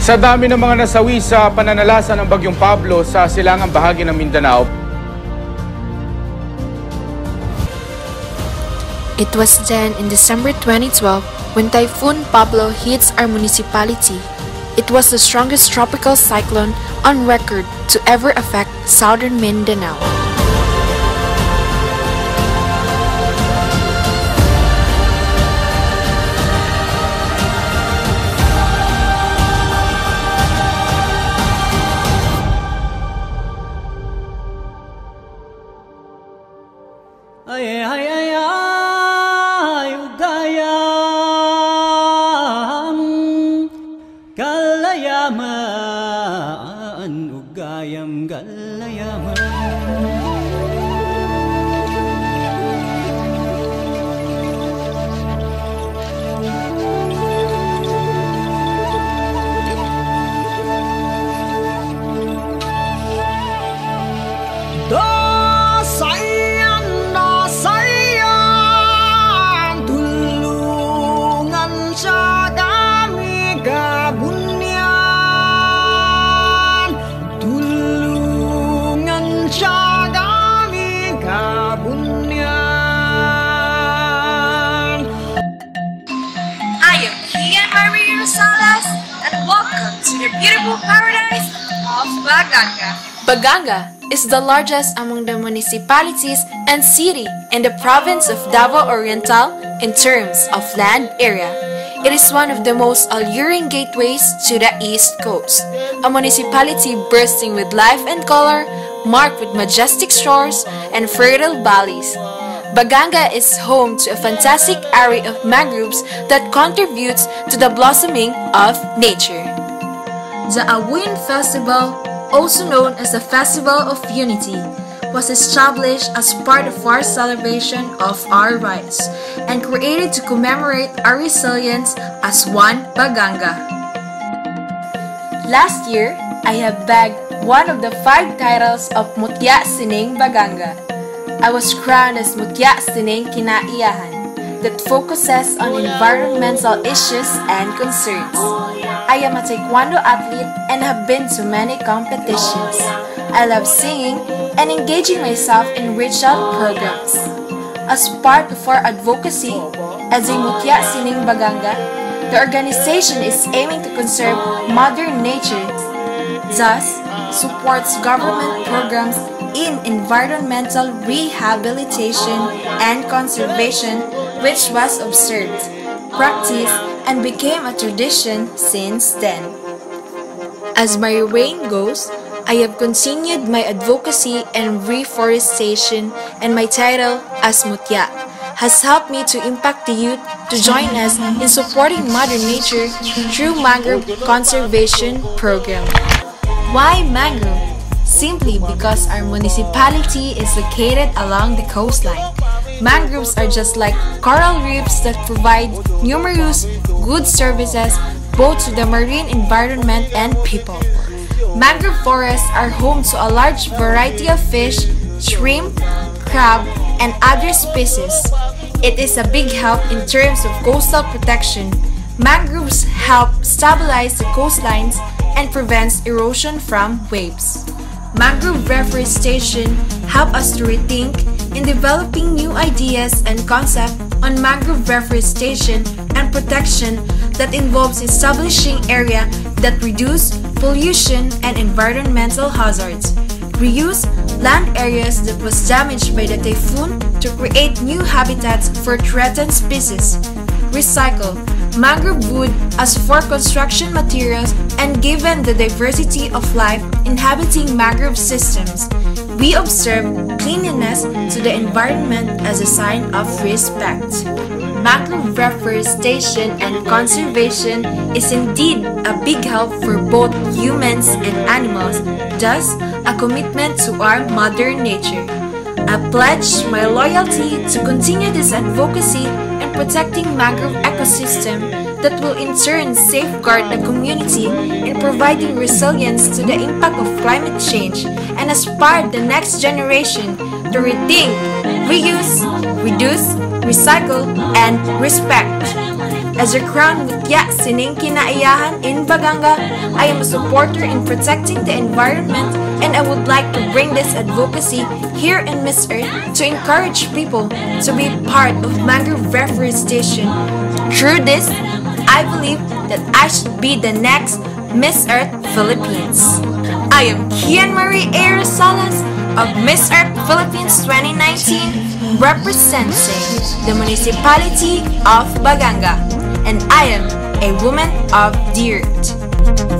Sa dami ng mga nasawi sa pananalasa ng Bagyong Pablo sa silangang bahagi ng Mindanao, It was then in December 2012 when Typhoon Pablo hits our municipality. It was the strongest tropical cyclone on record to ever affect southern Mindanao. Beautiful paradise of Baganga. Baganga is the largest among the municipalities and city in the province of Davao Oriental in terms of land area. It is one of the most alluring gateways to the East Coast, a municipality bursting with life and color, marked with majestic shores and fertile valleys. Baganga is home to a fantastic array of mangroves that contributes to the blossoming of nature. The Awin Festival, also known as the Festival of Unity, was established as part of our celebration of our rights and created to commemorate our resilience as one Baganga. Last year, I have bagged one of the five titles of Mutya Sining Baganga. I was crowned as Mutya Sining Kinaiyahan that focuses on environmental issues and concerns. I am a Taekwondo athlete and have been to many competitions. I love singing and engaging myself in ritual programs. As part of our advocacy, as a Mutya Sining Baganga, the organization is aiming to conserve Mother Nature, thus supports government programs in environmental rehabilitation and conservation which was observed, practiced, and became a tradition since then. As my reign goes, I have continued my advocacy and reforestation and my title as Mutya has helped me to impact the youth to join us in supporting Mother Nature through mangrove conservation program. Why mangrove? Simply because our municipality is located along the coastline. Mangroves are just like coral reefs that provide numerous good services both to the marine environment and people. Mangrove forests are home to a large variety of fish, shrimp, crab, and other species. It is a big help in terms of coastal protection. Mangroves help stabilize the coastlines and prevents erosion from waves. Mangrove reforestation help us to rethink in developing new ideas and concepts on mangrove reforestation and protection that involves establishing area that reduce pollution and environmental hazards. Reuse land areas that was damaged by the typhoon to create new habitats for threatened species. Recycle mangrove wood as for construction materials and given the diversity of life inhabiting mangrove systems, we observe cleanliness to the environment as a sign of respect. Mangrove reforestation and conservation is indeed a big help for both humans and animals, thus a commitment to our mother nature. I pledge my loyalty to continue this advocacy and protecting mangrove ecosystem that will in turn safeguard the community in providing resilience to the impact of climate change and aspire the next generation to rethink, reuse, reduce, recycle, and respect. As a crown mutya sining kinaiyahan in Baganga, I am a supporter in protecting the environment and I would like to bring this advocacy here in Miss Earth to encourage people to be part of mangrove reforestation. Through this, I believe that I should be the next Miss Earth Philippines. I am Khean Marie A. Rosales of Miss Earth Philippines 2019 representing the municipality of Baganga and I am a woman of the earth.